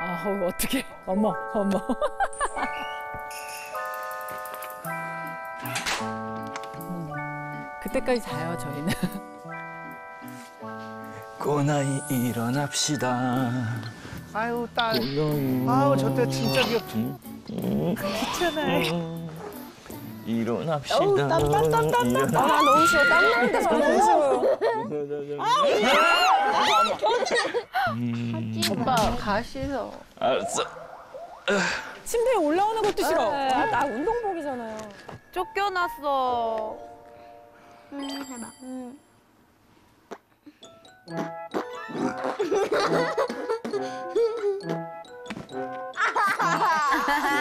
아우 어떻게 어머 어머. 음, 그때까지 자요 저희는. 꼬나이 일어납시다. 아유 딸. 꼬나이. 아우 저때 진짜 귀엽죠. 귀찮아요. 일어납시다. 일어나- 아 너무 싫어. 땀 나는데 너무 싫어요. 오빠 가 씻어. 알았어. 침대에 올라오는 것도 싫어. 아, 나 운동복이잖아요. 쫓겨났어. 음, 해봐.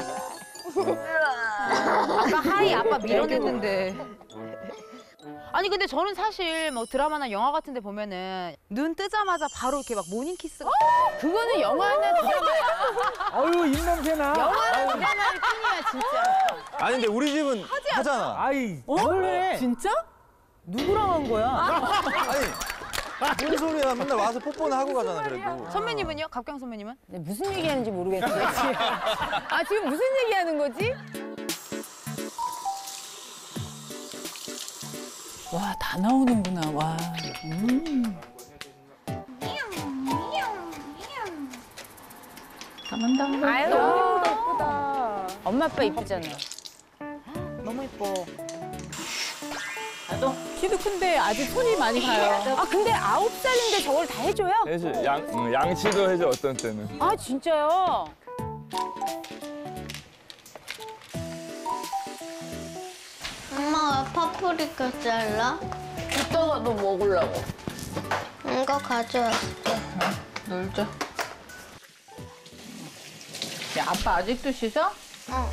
아까 하이 아빠 밀어냈는데. 아니 근데 저는 사실 뭐 드라마나 영화 같은 데 보면은 눈 뜨자마자 바로 이렇게 막 morning kiss가 그거는 영화나 드라마야. 어유 입냄새나. 영화나 드라마일 뿐이야 진짜. 아니 근데 우리 집은 하잖아. 아이 어? 원래 진짜? 누구랑 한 거야? 아니 뭔 소리야 맨날 와서 뽀뽀는 하고 가잖아 그래도. 선배님은요? 갑경 선배님은? 근데 무슨 얘기하는지 모르겠어. 아 지금 무슨 얘기하는 거지? 와 다 나오는구나. 와. 음. 아유 너무 예쁘다. 엄마 아빠 이쁘잖아. 너무 이뻐. 키도 큰데 아직 손이 많이 가요. 아 근데 아홉 살인데 저걸 다 해줘요? 해줘 양 응, 양치도 해줘 어떤 때는. 아 진짜요? 엄마 왜 파프리카 잘라? 이따가 너 먹으려고. 이거 가져왔어. 놀자. 야 아빠 아직도 씻어? 어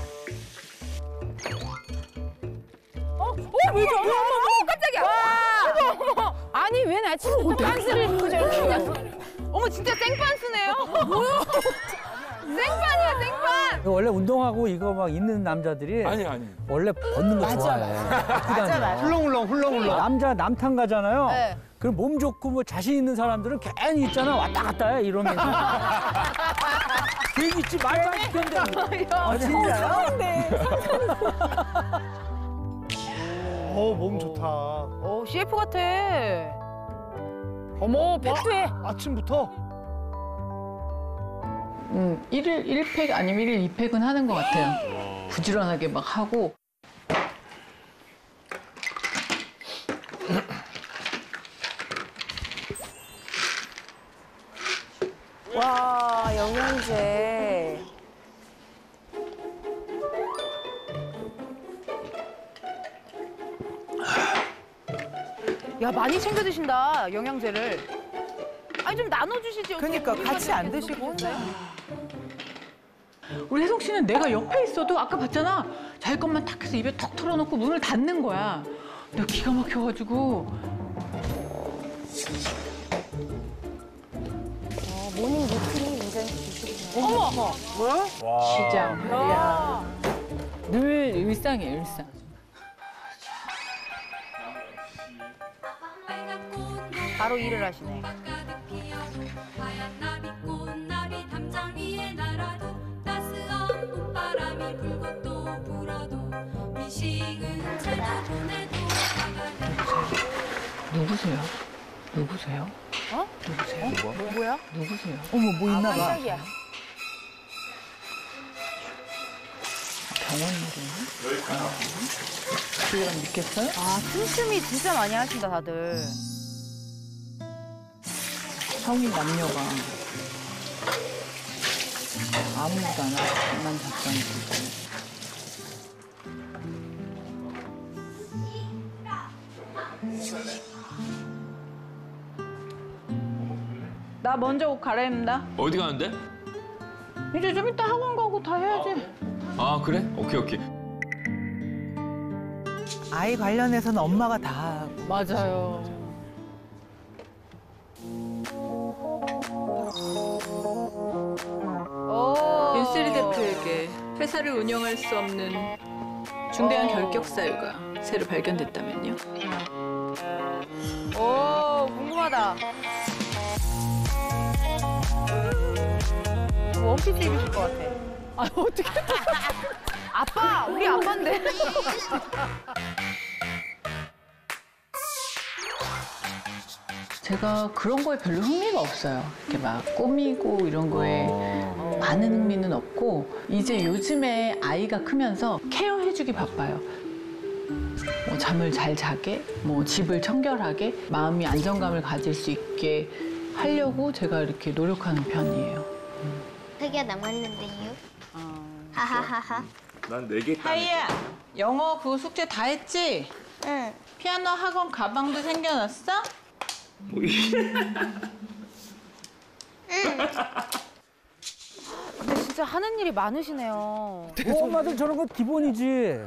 왜 저래? 어머 어머 깜짝이야. 와. 어머 어머. 아니 웬 아침부터 빤스를 입고 저렇게 그냥. 어머 진짜 생빤스네요. 생빤이야 생빤. 원래 운동하고 이거 막 있는 남자들이 아니 아니. 원래 벗는 거 좋아해. 맞아 맞아. 훌렁훌렁 훌렁훌렁. 남자 남탕 가잖아요. 네. 그럼 몸 좋고 뭐 자신 있는 사람들은 괜히 있잖아 왔다 갔다 해 이러면서. 괜히 있지 말도 안 시켰는데. 아 진짜요? 어몸 좋다. 오 CF 같아. 어머 백두에. 아침부터. 음, 1일 1팩 아니면 1일 2팩은 하는 것 같아요. 부지런하게 막 하고. 와 영양제. 야 많이 챙겨 드신다 영양제를. 아니 좀 나눠주시지. 그러니까 같이 안 드시고 혼자. 우리 혜성 씨는 내가 옆에 있어도 아까 봤잖아. 자기 것만 탁 해서 입에 턱 털어놓고 문을 닫는 거야. 내가 기가 막혀가지고. 어, 모닝 루틴이 굉장히 기술이네. 시장. 야. 늘 일상이에요 일상. 식은 제가 보내도 누구세요? 누구세요? 어? 누구세요? 뭐, 뭐야? 누구세요? 어머 뭐 있나 봐. 깜짝이야. 병원? 아, 그이랑 믿겠어요? 아 틈틈이 진짜 많이 하신다 다들. 성인 남녀가 아무도 안 하고 저만 잡다니까. 나 먼저 옷 갈아입는다. 어디 가는데? 이제 좀 이따 학원 가고 다 해야지. 아 그래? 오케이 오케이. 아이 관련해서는 엄마가 다 하고. 맞아요. 윤슬이 대표에게 회사를 운영할 수 없는 중대한 결격 사유가 새로 발견됐다면요. 오 궁금하다. 원피스 입으실 것 같아. 아 어떻게? 아빠, 우리 아빠인데. 제가 그런 거에 별로 흥미가 없어요. 이렇게 막 꾸미고 이런 거에 많은 흥미는 없고 이제 요즘에 아이가 크면서 케어해주기 바빠요. 뭐 잠을 잘 자게, 뭐 집을 청결하게, 마음이 안정감을 가질 수 있게 하려고 제가 이렇게 노력하는 편이에요. 세개 남았는데요. 하하하하. 난 네개 하이야, 영어 그 숙제 다 했지? 응. 피아노 학원 가방도 생겨났어? 근데 진짜 하는 일이 많으시네요. 뭐 엄마들 저런 거 기본이지.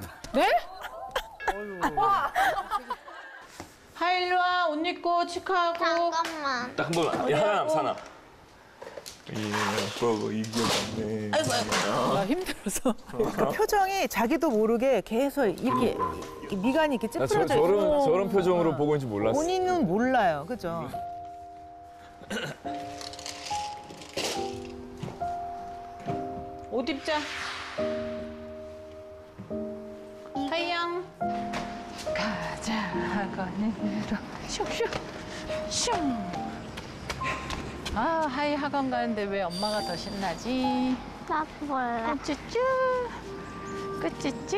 하일로 와, 옷 입고 치카하고. 잠깐만. 딱 한 번만. 야, 하나 사나. 이 아빠가 이겨봤네. 아 힘들어서. 그 표정이 자기도 모르게 계속 이렇게 이 미간이 이렇게 나 저, 찌푸려져 저런 있어. 저런 표정으로 보고 있는지 몰랐어. 본인은 몰라요, 그죠? 옷 입자. 하이양. 가자, 학원으로. 슉슉. 슝. 아, 하이 학원 가는데 왜 엄마가 더 신나지? 나 몰라. 꾸쭈쭈. 꾸쭈쭈.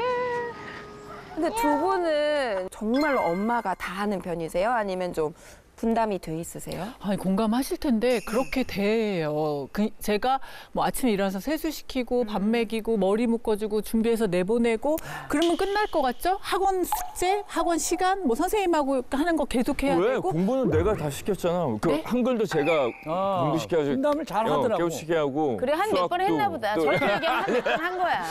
근데 두 분은 정말로 엄마가 다 하는 편이세요? 아니면 좀 분담이 돼 있으세요? 아니 공감하실 텐데 그렇게 돼요. 그 제가 뭐 아침에 일어나서 세수시키고 밥 먹이고 머리 묶어주고 준비해서 내보내고 그러면 끝날 것 같죠? 학원 숙제, 학원 시간, 뭐 선생님하고 하는 거 계속 해야 왜 되고. 공부는 내가 다 시켰잖아. 그 네? 한글도 제가 아, 공부 시켜가지고 분담을 잘 어, 하더라고. 깨우치게 하고. 그래 한 몇 번 수학도 했나 보다. 또- 얘기 한몇번한 거야.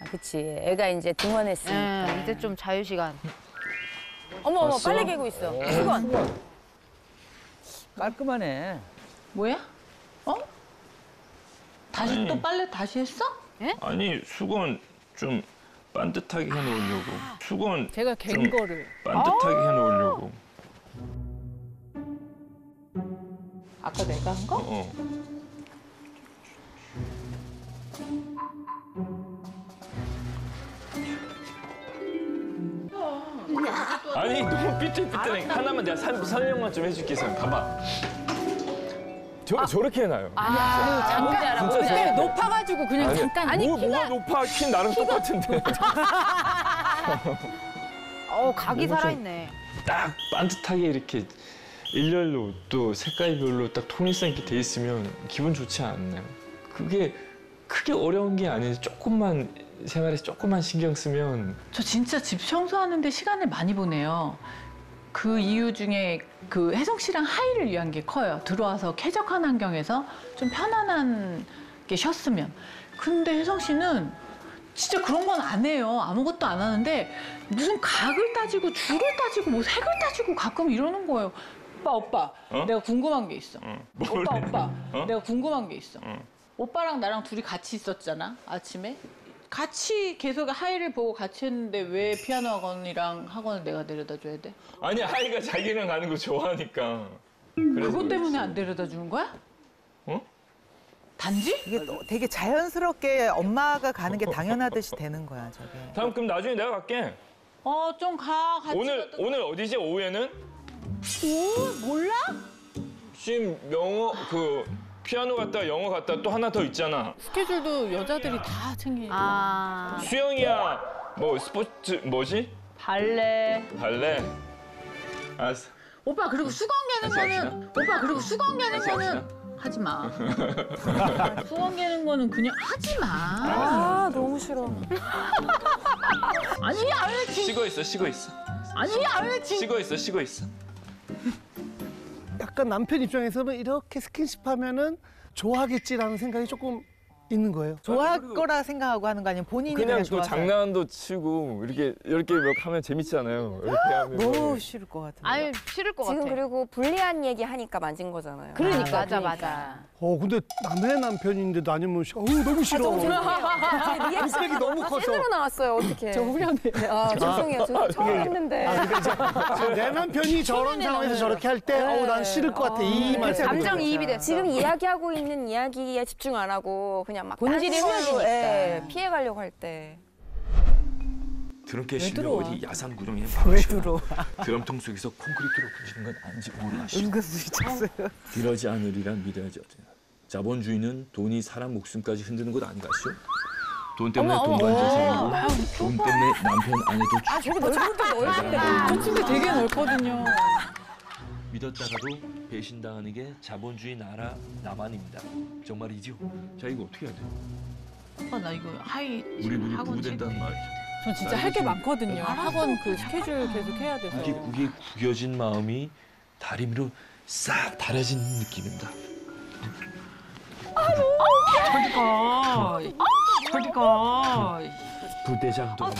아, 그치. 애가 이제 등원했으니까. 네, 이제 좀 자유 시간. 어머 어머? 빨리 개고 있어. 수건. 깔끔하네. 뭐야? 어? 다시 아니. 또 빨래 다시 했어? 아니 수건 좀 반듯하게 해놓으려고. 수건 제가 갠 좀 거를. 반듯하게 해놓으려고. 아까 내가 한 거? 어, 아니 너무 삐뚤삐뚤해. 하나만 내가 살- 설명만 좀 해줄게. 선 봐봐. 저 저렇게 해놔요. 아, 잠깐. 진짜 그때 저렇게. 높아가지고 그냥 아니, 잠깐. 뭐, 뭐가 높아? 키 나랑 똑같은데. 어, 각이 너무 좀- 살아있네. 딱 반듯하게 이렇게 일렬로 또 색깔별로 딱 통일성 있게 돼 있으면 기분 좋지 않나요? 그게 크게 어려운 게 아니지 조금만 생활에서 조금만 신경 쓰면 저 진짜 집 청소하는데 시간을 많이 보내요. 그 이유 중에 그 혜성 씨랑 하이를 위한 게 커요. 들어와서 쾌적한 환경에서 좀 편안한 게 쉬었으면. 근데 혜성 씨는 진짜 그런 건 안 해요. 아무것도 안 하는데 무슨 각을 따지고 줄을 따지고 뭐 색을 따지고 가끔 이러는 거예요. 오빠 오빠 어? 내가 궁금한 게 있어. 응. 오빠 오빠 어? 내가 궁금한 게 있어. 응. 오빠랑 나랑 둘이 같이 있었잖아 아침에 같이 계속 하이를 보고 같이 했는데 왜 피아노 학원이랑 학원을 내가 데려다 줘야 돼? 아니 하이가 자기랑 가는 거 좋아하니까 그래서 그것 때문에 그렇지. 안 데려다 주는 거야? 어? 단지? 이게 또 되게 자연스럽게 엄마가 가는 게 당연하듯이 되는 거야, 저게. 다음 그럼 나중에 내가 갈게 어 좀 가 같이 오늘 가도- 오늘 어디지 오후에는 오 몰라? 지금 영어 그 피아노 갔다 영어 갔다 또 하나 더 있잖아. 스케줄도 여자들이 다 챙기니까. 아. 수영이야. 뭐 스포츠 뭐지? 발레. 발레. 알았어. 오빠 그리고 수건 개는 거는 오빠 그리고 수건 개는 거는 하지 마. 수건 개는 거는 그냥 하지 마. 아 너무 싫어. 아니야 왜 진... 쉬고 있어 쉬고 있어. 아니야 왜 진... 쉬고 있어 쉬고 있어 약간 남편 입장에서는 이렇게 스킨십 하면은 좋아하겠지라는 생각이 조금 있는 거예요? 좋아할 거라 생각하고 하는 거 아니면 본인이 그냥, 그냥 또 좋아서 장난도 치고 이렇게 이렇게 막 하면 재밌잖아요. 이렇게 하면 너무 싫을 것 같은데. 아유 싫을 것 지금 같아. 그리고 불리한 얘기 하니까 만진 거잖아요. 그러니까 아, 맞아 맞아. 어 근데 남의 남편인데도 아니면 시- 어우 너무 싫어. 아, 리액션이 너무 커서. 제대로 나왔어요. 어떻게? 저 후련해요. 아 죄송해요. 저 처음 했는데. 아, 근데 이제 내 남편이 저런 상황에서 저렇게 할 때 어우 난 싫을 것 같아 이 어, 말씀. 감정 이입이 됐어. 지금 이야기하고 있는 이야기에 집중 안 하고 그냥 막 본질이 흐려지니까. 예, 피해 가려고 할 때. 드럼캐 실려? 어디 야산 구덩이에 왜 들어? 드럼통 속에서 콘크리트로 부시는 건 아닌지 모르시오. 은근슬 쳤어요. 이러지 않으리라 믿어야지 어쩌냐. 자본주의는 돈이 사람 목숨까지 흔드는 것 아니가시오? 돈 때문에 돈 받는 세상이고 돈 때문에 남편 아내도 아 저거 넓은 데 넓은데. 저 침대 되게 넓거든요. 믿었다가도 배신당하는 게 자본주의 나라 남한입니다. 정말이지요? 자 이거 어떻게 해야 돼? 아빠 나 이거 하이 우리 우리 학원 부부 된다는 말이죠. 전 진짜 할 게 많거든요. 학원 그 스케줄 계속 해야 돼서. 이게, 이게 구겨진 마음이 다리미로 싹 다려진 느낌입니다. 저리 가 저리가 부대장동.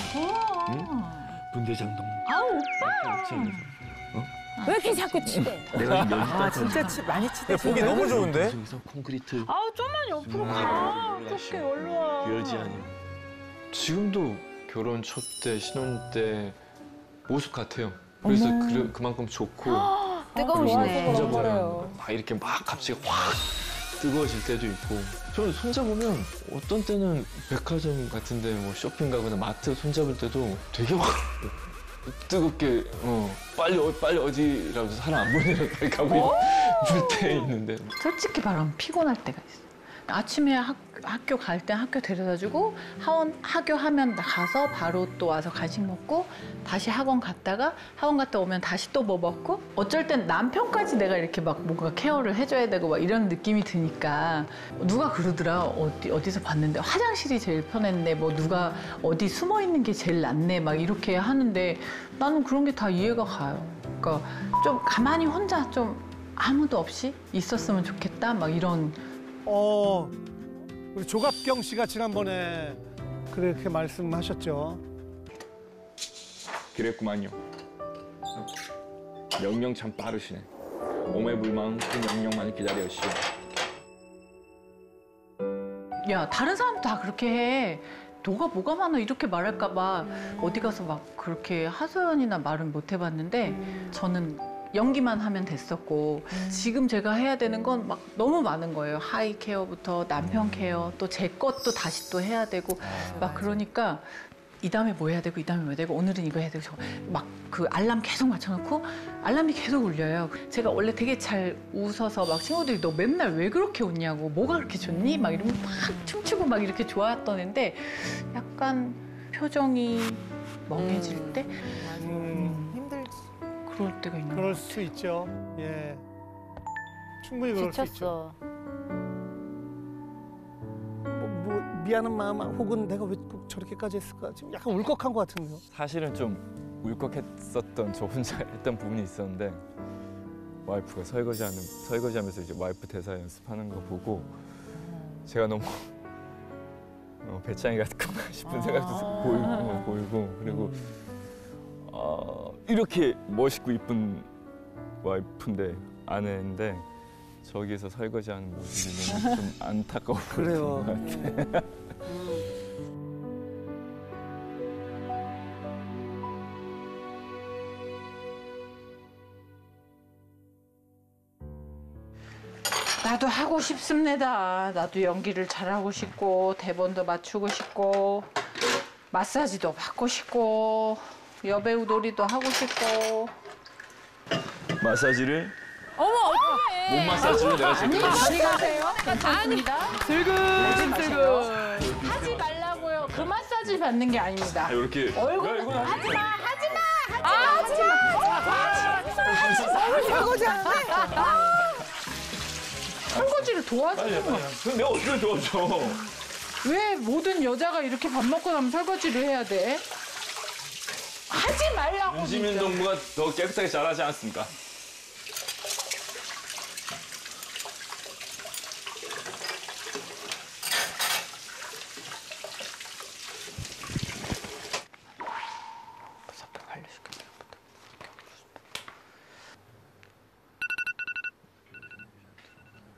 응? 분대장동. 아 오빠 왜 이렇게 자꾸 치대? 내가 이 연습 아 진짜 치, 많이 치대. 보기 너무 좋은데? 속에서 콘크리트 아 좀만 옆으로 가 어떡해 얼른 와 그러지 않으면 지금도 결혼 첫 때 신혼 때 모습 같아요. 그래서 그, 그만큼 좋고 뜨거우시네. 혼자 보면 막 이렇게 막 갑자기 확 뜨거워질 때도 있고 저는 손잡으면 어떤 때는 백화점 같은데 뭐 쇼핑 가거나 마트 손잡을 때도 되게 확 뜨겁게 어 빨리 어, 빨리 어디라도 사람 안 보내라 빨리 가고 있을 때 있는데 솔직히 말하면 피곤할 때가 있어. 아침에 학, 학교 갈 때 학교 데려다주고 학원 학교 하면 나 가서 바로 또 와서 간식 먹고 다시 학원 갔다가 학원 갔다 오면 다시 또 뭐 먹고 어쩔 땐 남편까지 내가 이렇게 막 뭔가 케어를 해줘야 되고 막 이런 느낌이 드니까 누가 그러더라? 어디 어디서 봤는데 화장실이 제일 편했네. 뭐 누가 어디 숨어 있는 게 제일 낫네. 막 이렇게 하는데 나는 그런 게 다 이해가 가요. 그러니까 좀 가만히 혼자 좀 아무도 없이 있었으면 좋겠다. 막 이런 어 우리 조갑경 씨가 지난번에 그렇게 말씀하셨죠. 그랬구만요. 명령 참 빠르시네. 몸에 불만큼 명령만 기다려시오. 야 다른 사람도 다 그렇게 해. 너가 뭐가 많아 이렇게 말할까 봐 어디 가서 막 그렇게 하소연이나 말은 못 해봤는데 저는 연기만 하면 됐었고 지금 제가 해야 되는 건 막 너무 많은 거예요. 하이 care부터 남편 care 또 제 것도 다시 또 해야 되고 막 그러니까 이 다음에 뭐 해야 되고 이 다음에 뭐 해야 되고 오늘은 이거 해야 되고 막 그 알람 계속 맞춰놓고 알람이 계속 울려요. 제가 원래 되게 잘 웃어서 막 친구들이 너 맨날 왜 그렇게 웃냐고 뭐가 그렇게 좋니? 막 이러면 막 춤추고 막 이렇게 좋아했던 애인데 약간 표정이 멍해질 때 음. 그럴 때가 있는 그럴 것수 있죠. 예. 충분히 그럴 수 있죠. 지쳤어. 뭐, 뭐 미안한 마음 혹은 내가 왜 꼭 저렇게까지 했을까 지금 약간 울컥한 것 같은데요. 사실은 좀 울컥했었던 저 혼자 했던 부분이 있었는데 와이프가 설거지하는 설거지하면서 이제 와이프 대사 연습하는 거 보고 제가 너무 어, 배짱이 같구나 싶은 생각도 보이고, 어, 보이고 그리고 어, 이렇게 멋있고 이쁜 와이프인데 아내인데 저기에서 설거지하는 모습이 너무 좀 안타까워 그래요. 나도 하고 싶습니다. 나도 연기를 잘하고 싶고 대본도 맞추고 싶고 마사지도 받고 싶고 여배우 놀이도 하고 싶고 마사지를 어머 어떡해. 몸 마사지를 내가 지금 많이 가세요. 괜찮습니다. 슬근슬근. 하지 말라고요. 그 마사지 받는 게 아닙니다. 아, 이렇게 얼굴 하지 마, 하지 마, 하지 마, 하지 마, 설거지 하는데 설거지를 도와줘. 아니, 아니, 그럼 내가 어떻게 도와줘? 왜 모든 여자가 이렇게 밥 먹고 나면 설거지를 해야 돼? 하지 말라고 유시민 정부가 더 깨끗하게 잘하지 않습니까?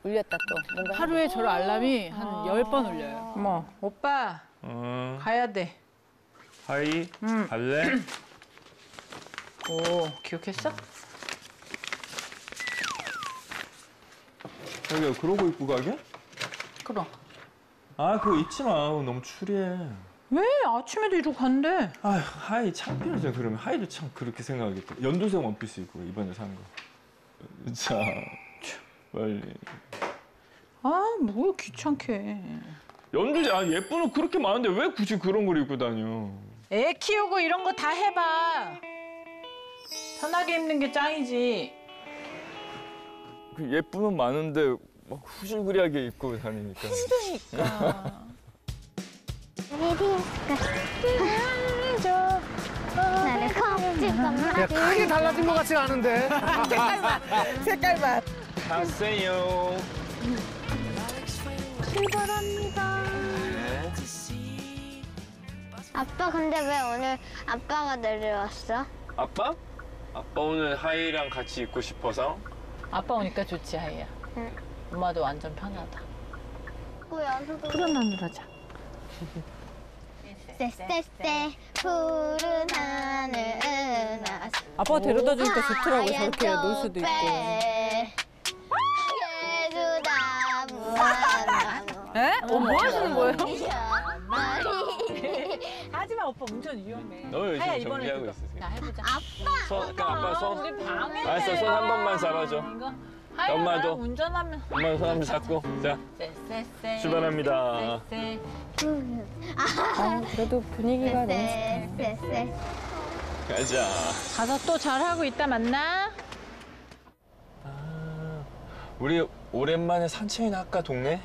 울렸다 또 뭔가 하루에 저 알람이 한 열번 아 울려요. 어머, 오빠. 음, 가야 돼. 하이, 음. 갈래? 오, 기억했어? 자기야, 그러고 입고 가게? 그럼. 아, 그거 입지 마. 너무 추레해. 왜 아침에도 이러고 간대? 아휴, 하이 창피하죠. 그러면 하이도 참 그렇게 생각하겠다. 연두색 원피스 입고 이번에 산 거. 자, 빨리. 아, 뭘 귀찮게. 연두색, 아, 예쁜 옷 그렇게 많은데 왜 굳이 그런 걸 입고 다녀? 애 키우고 이런 거 다 해봐. 편하게 입는 게 짱이지. 그 예쁜 옷 많은데 막 후줄그리하게 입고 다니니까. 힘드니까. 야, 크게 달라진 것 같지가 않은데. 색깔만 색깔만. 가세요. 아빠 근데 왜 오늘 아빠가 내려왔어? 아빠? 아빠 오늘 하이랑 같이 입고 싶어서. 아빠 오니까 좋지, 하이야. 응. 엄마도 완전 편하다. 푸른 하늘 하자. 쎄쎄쎄 푸른 하늘 은하 아빠가 데려다 주니까 좋더라고요. 저렇게 놀 수도 있고. 에? 어, 뭐 하시는 거예요? 오빠 운전 위험해. 너 요즘 이번에 정비하고 그거. 지금. 자, 해보자. 손, 그럼 아빠 손. 우리 방해. 알았어, 손 한 번만 잡아줘. 이거. 하이야, 엄마도. 나랑 운전하면. 엄마 손 한 번 잡고. 자, 쎄쎄쎄. 출발합니다. 쎄쎄. 아, 그래도 분위기가 너무 쎄쎄쎄 가자. 가서 또 잘하고 있다 만나. 우리 오랜만에 산책이나 할까, 동네?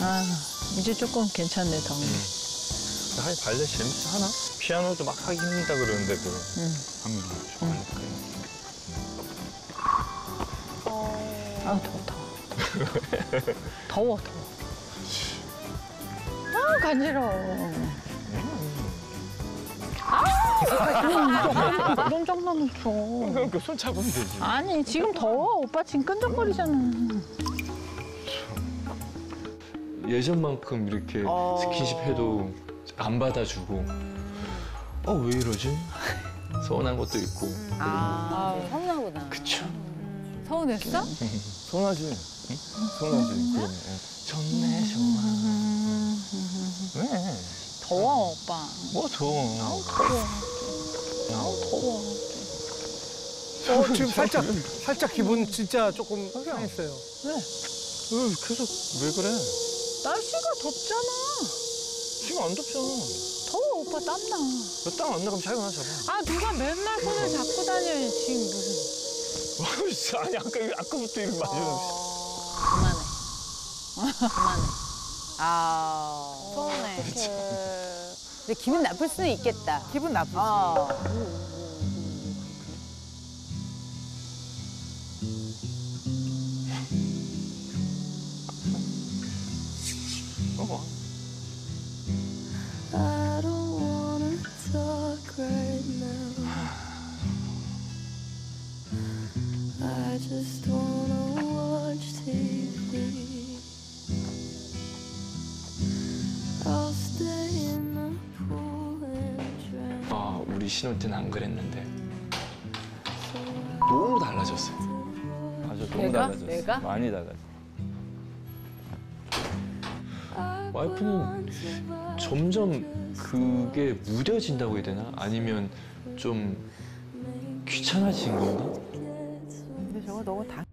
아, 이제 조금 괜찮네, 덩이. 하이 발레 재밌어 하나? 피아노도 막 하기 힘들다 그러는데 응. 하면 좋아하니까. 아, 더워, 더워. 더워, 더워. 아, 간지러워. 아, 그런 정도는 좀. 그러니까 손 잡으면 되지. 아니, 지금 더워. 오빠 지금 끈적거리잖아. 예전만큼 이렇게 스킨십 해도 안 받아주고 어 왜 이러지? 서운한 것도 있고 아, 서운하구나. 그쵸? 서운했어? 서운하지. 응? 서운하지. 그럼. 어. 좋네 좋아 왜? 더워, 오빠. 뭐 더워 더워. 어, 지금 살짝 살짝 기분 진짜 조금 상했어요. 왜 계속 왜 그래? 날씨가 덥잖아. 지금 안 덥잖아 더워, 오빠 땀나. 너땀안 나가면 자기가 나 잡아 아, 누가 맨날 손을 잡고 다녀, 지금 무슨. 진짜 아니 아까 아까부터 이렇게 맞으면 그만해. 그만해. 아, 서운해. 근데 기분 나쁠 수는 있겠다. 기분 나쁘지. 아. 먹어 우리 신혼 때는 안 그랬는데 너무 달라졌어요 맞아, 너무 내가? 달라졌어. 내가? 많이 달라졌어. 와이프는 점점 그게 무뎌진다고 해야 되나? 아니면 좀 귀찮아진 건가? 근데 저거 너무 당.